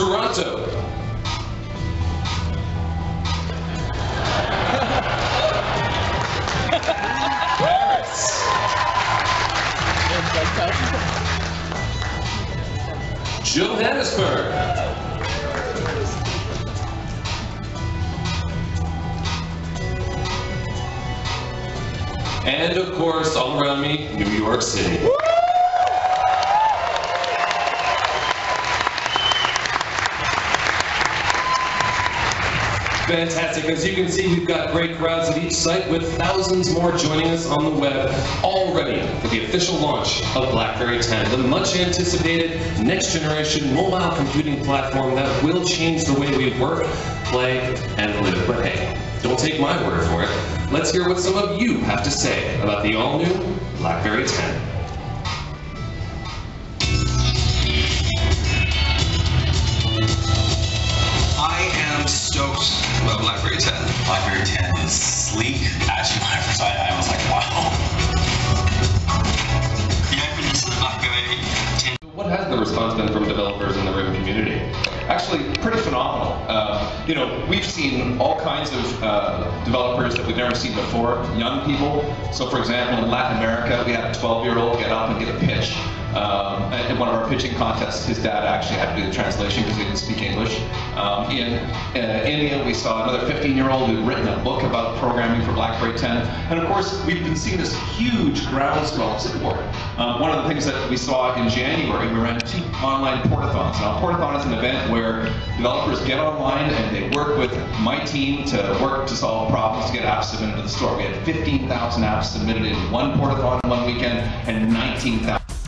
Toronto. Paris. Johannesburg. And of course, all around me, New York City. Fantastic. As you can see, we've got great crowds at each site with thousands more joining us on the web, all ready for the official launch of BlackBerry 10, the much anticipated next generation mobile computing platform that will change the way we work, play, and live. But hey, don't take my word for it. Let's hear what some of you have to say about the all-new BlackBerry 10. BlackBerry 10. BlackBerry 10 is sleek. Actually, when I first saw it, I was like, wow. The openness of the BlackBerry 10 What has the response been from developers in the Ribbon community? actually pretty phenomenal. Uh, you know, we've seen all kinds of uh, developers that we've never seen before, young people. So, for example, in Latin America, we had a 12-year-old get up and get a pitch. Um, in one of our pitching contests, his dad actually had to do the translation because he didn't speak English. Um, in uh, India, we saw another 15-year-old who'd written a book about programming for BlackBerry 10. And of course, we've been seeing this huge groundswell of support. Um, one of the things that we saw in January, we ran two online portathons. Now, portathon is an event where developers get online and they work with my team to work to solve problems to get apps submitted to the store. We had 15,000 apps submitted in one portathon in one weekend and 19,000